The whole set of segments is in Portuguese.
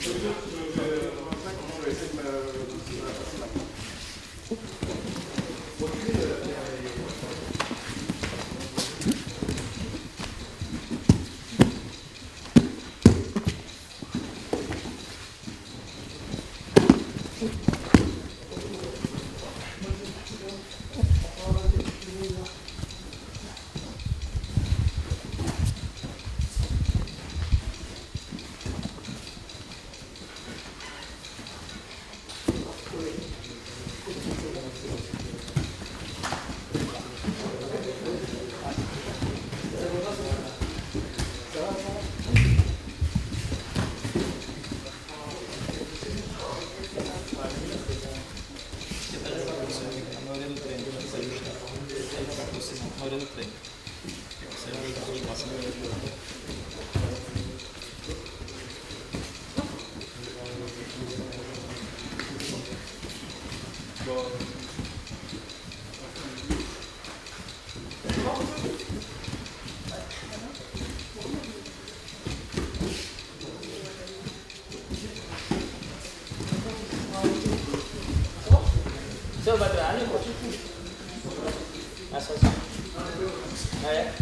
Thank you. Seu vai pra área? É só assim. Ah, é?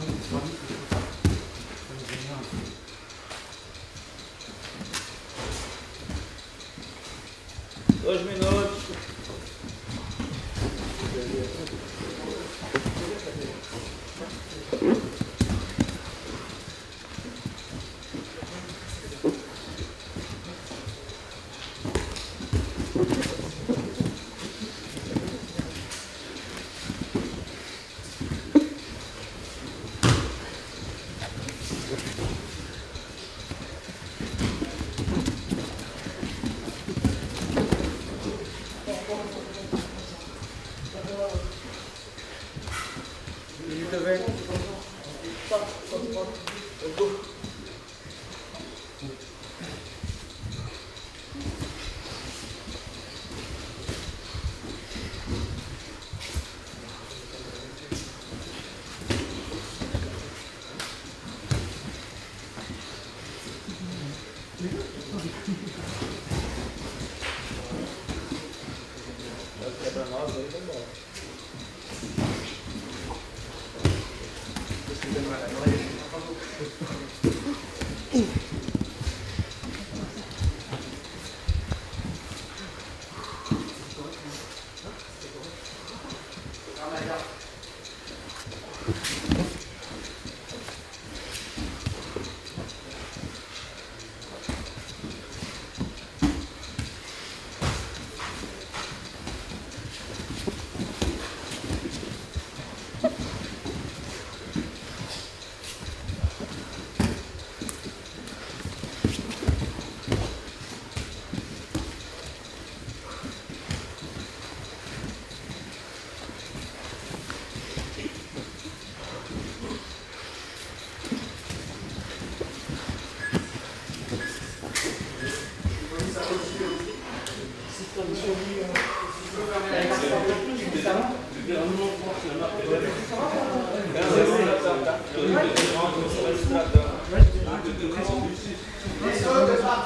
Gracias.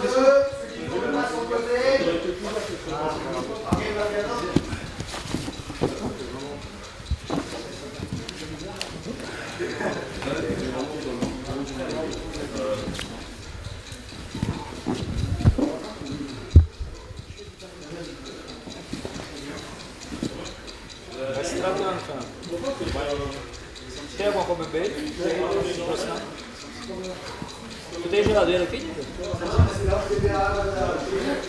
Deux, Philippe de son côté. Et maintenant, Tu tem geladeira aqui?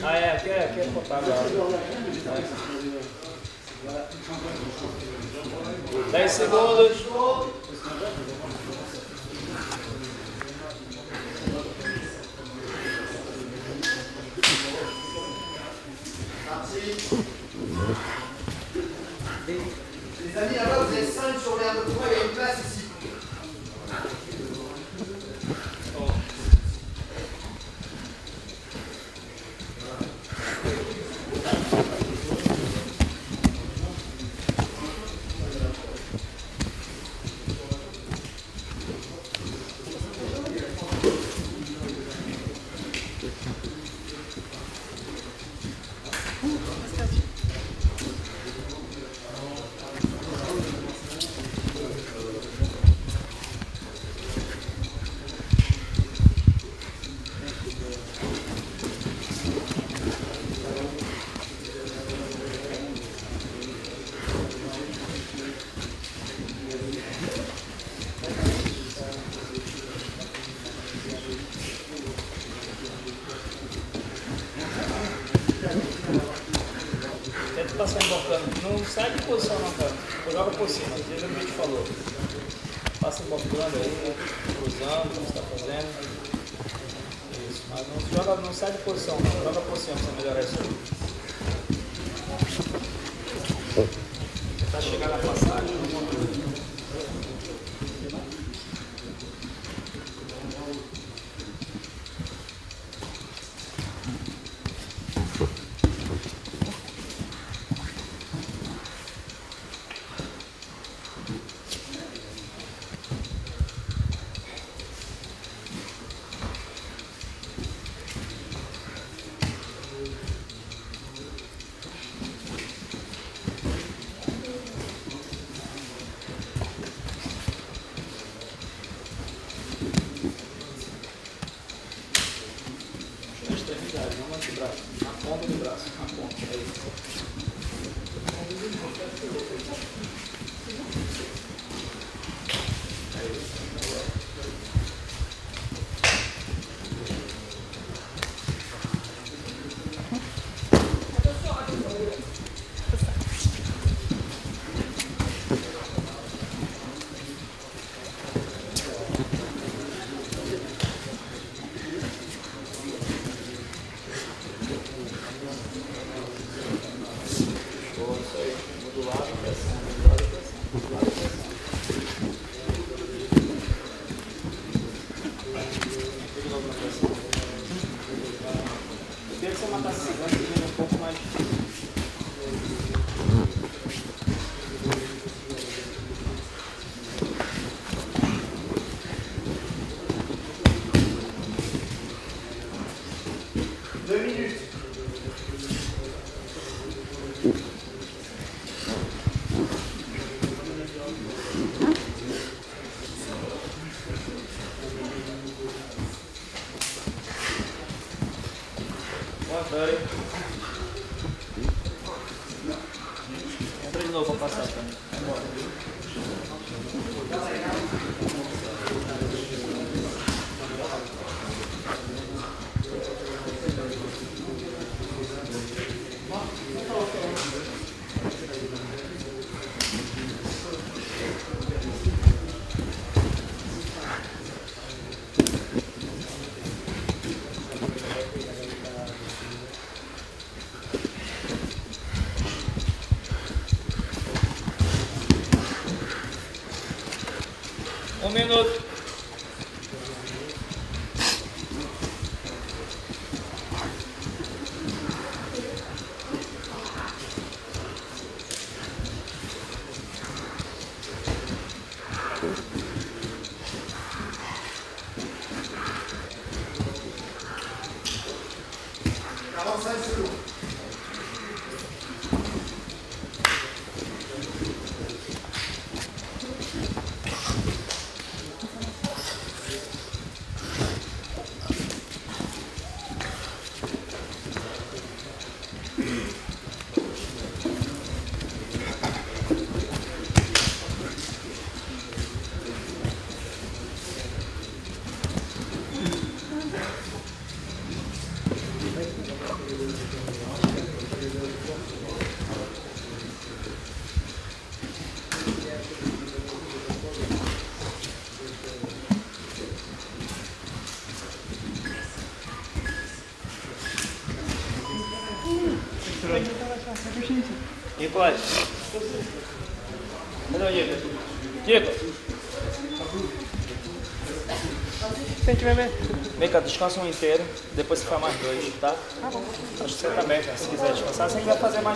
Ah. Les amis, là-bas, vous avez 5 sur l'air de toi, il y a une place ici. Não sai de posição não, cara. Joga por cima, veja o que a gente falou. Passa embocando aí, cruzando, como está fazendo. Isso, mas não, joga, não sai de posição não, joga por cima para melhorar isso aí. Tentar chegar na passagem. Тренировка посадка. Um minuto. Calma, sai, Cadê o Diego? Diego. Sente bebê. Vem cá, descansa um inteiro, depois você faz mais dois, tá? Tá bom. Acho que você também. Se quiser descansar, você vai fazer mais.